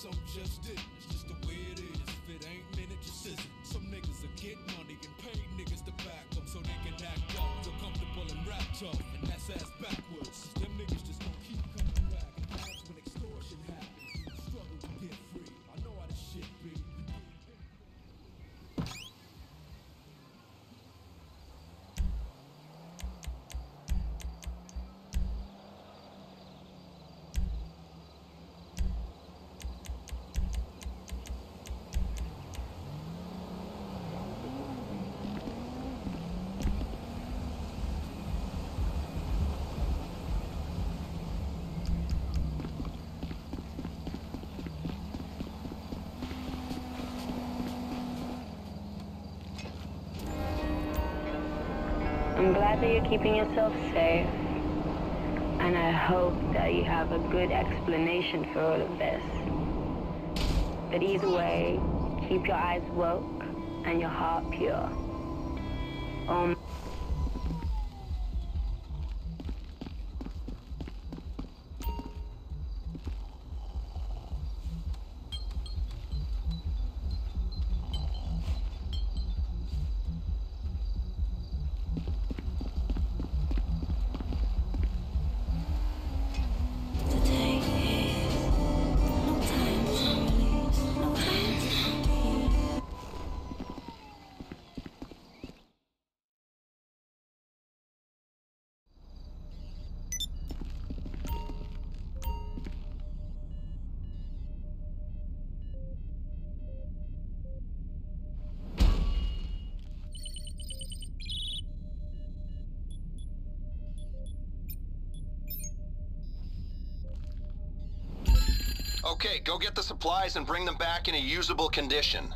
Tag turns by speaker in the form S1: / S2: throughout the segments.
S1: some just didn't. It's just the way it is. If it ain't, then it just isn't. Some niggas will get money and pay niggas to back them so they can act up, feel comfortable and rap tough, and that's ass backwards.
S2: I'm glad that you're keeping yourself safe. And I hope that you have a good explanation for all of this. But either way, keep your eyes woke and your heart pure. Um,
S3: Okay, go get the supplies and bring them back in a usable condition.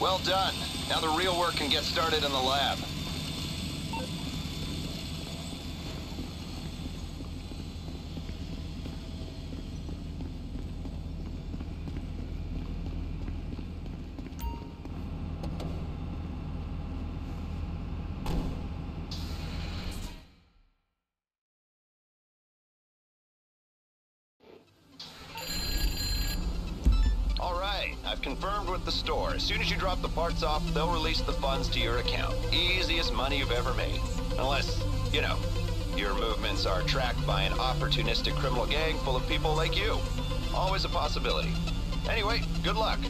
S3: Well done. Now the real work can get started in the lab. Soon as you drop the parts off, they'll release the funds to your account. Easiest money you've ever made. Unless, you know, your movements are tracked by an opportunistic criminal gang full of people like you. Always a possibility. Anyway, good luck.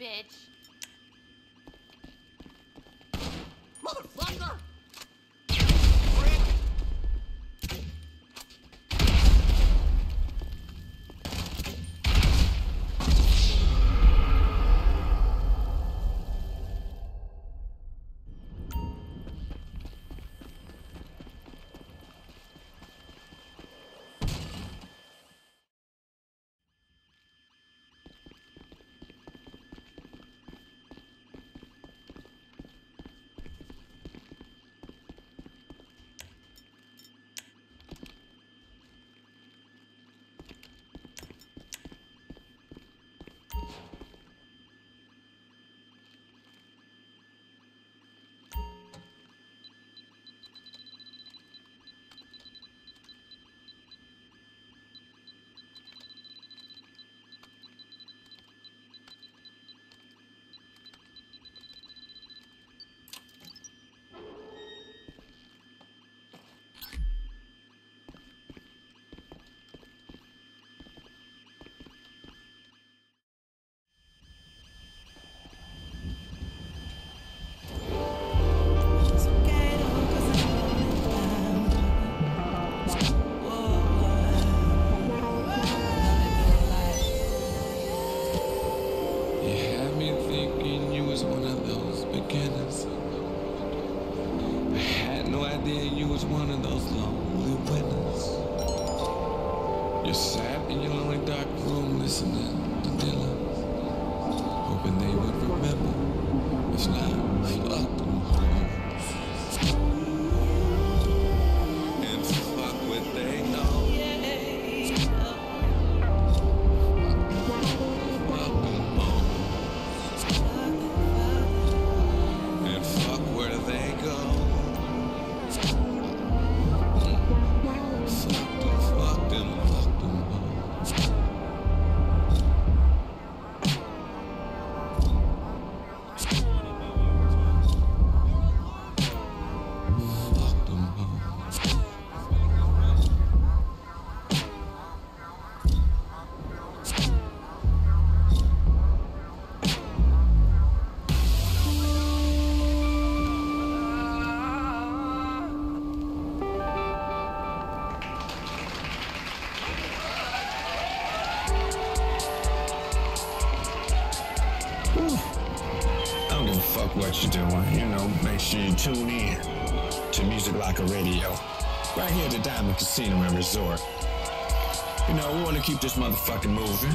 S4: Bitch.
S5: Was one of those beginners. I had no idea you was one of those lonely winners. You sat in your lonely dark room listening to Dylan, hoping they would remember. If not, fuck
S6: Casino and Resort. You know, we want to keep this motherfucking moving.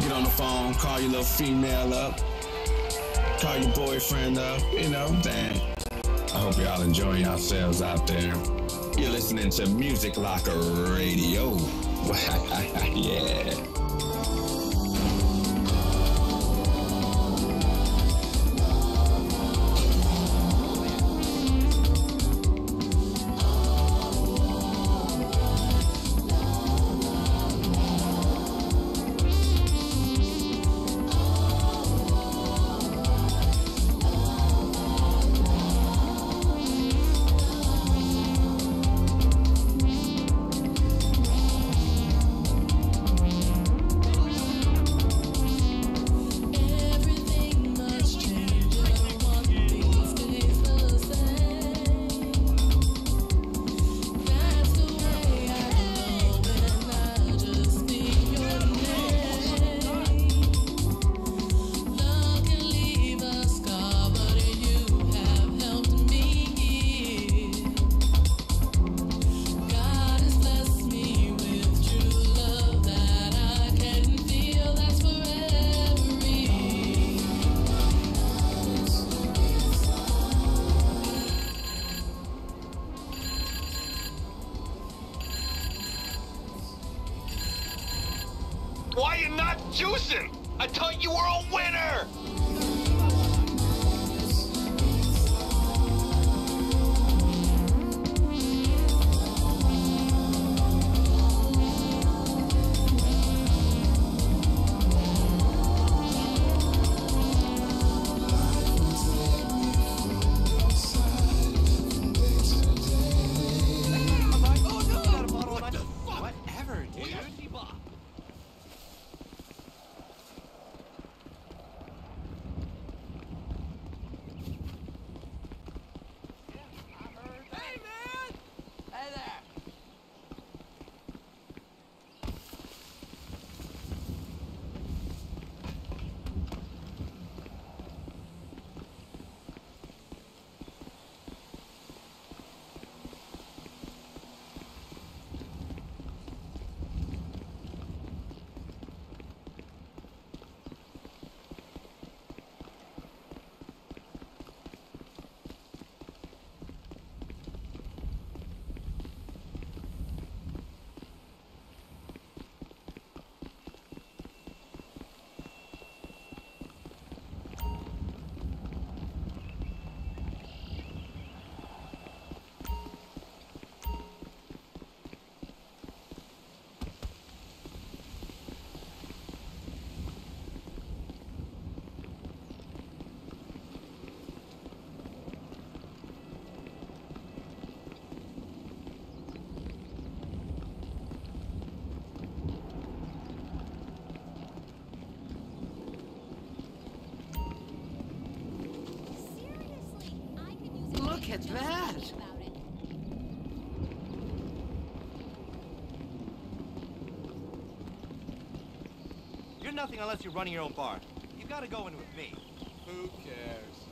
S6: Get on the phone, call your little female up, call your boyfriend up, you know, damn. I hope y'all enjoying yourselves out there. You're listening to Music Locker Radio. yeah.
S7: Look at that! You're nothing unless you're running your own bar. You gotta go in with me.
S8: Who cares?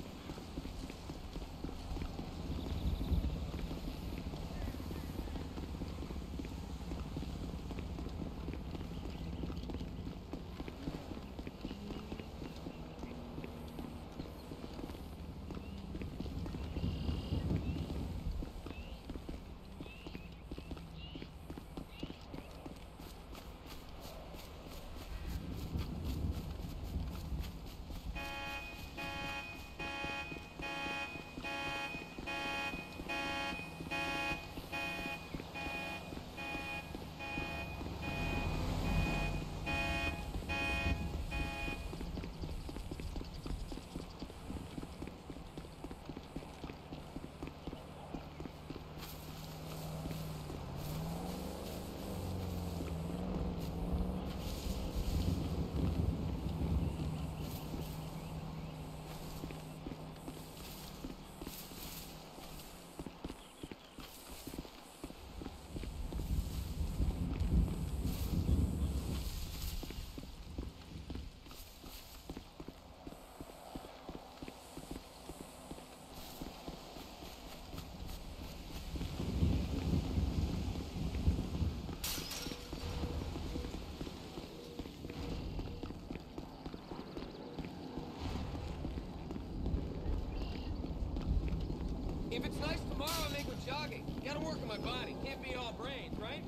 S9: If it's nice tomorrow, I may go jogging. Gotta work on my body. Can't be all brains, right?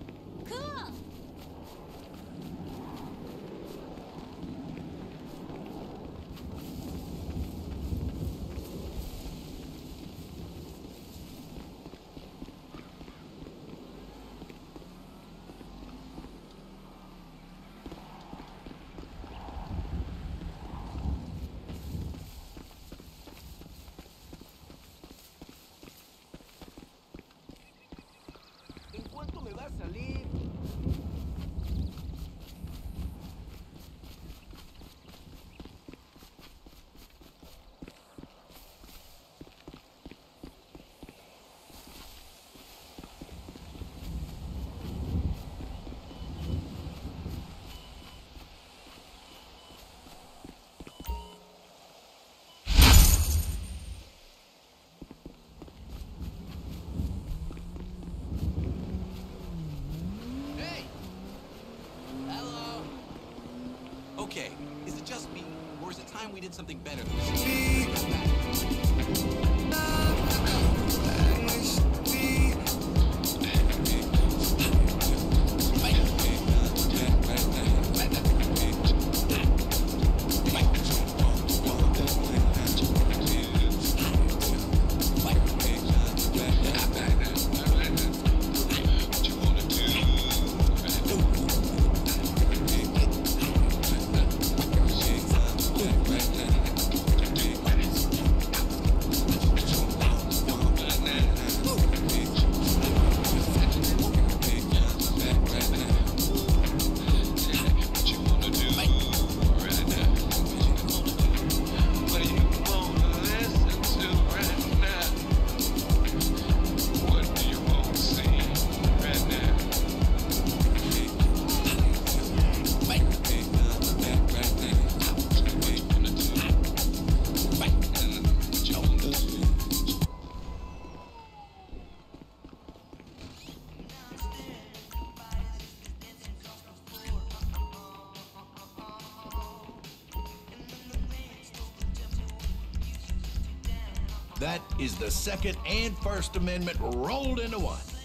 S4: Cool!
S5: okay. Is it just me, or is it time we did something better?
S10: is the Second and First Amendment rolled into one.